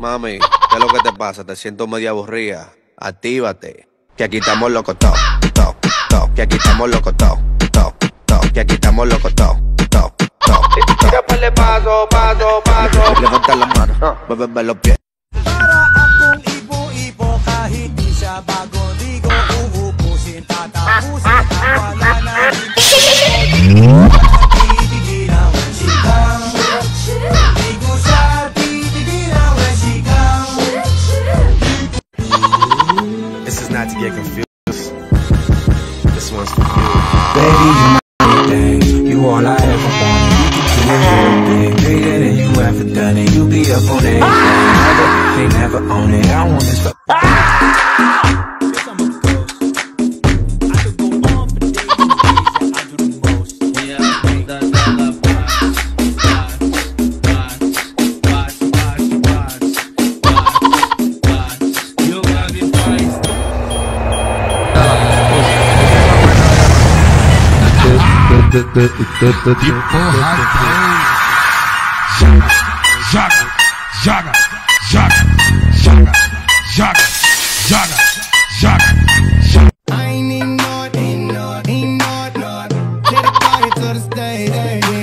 Mami, ¿qué es lo que te pasa? Te siento media aburrida. Actívate. Que aquí estamos locos, to, to, to. Que aquí estamos locos, to, to, to. Que aquí estamos locos, to, to, to. Tira paso, paso, paso. Levanta la mano, muéveme los pies. Para kahit di siya not to get confused. This one's for you. Baby, you my everything. You all I ever wanted. You do everything bigger than you ever done it. You be up on it. Never, they never own it. I want this. For- Porra Joga, joga, joga, joga, joga, joga, joga, joga. I ain't need nothing, nothing, nothing. Get a party to the stage.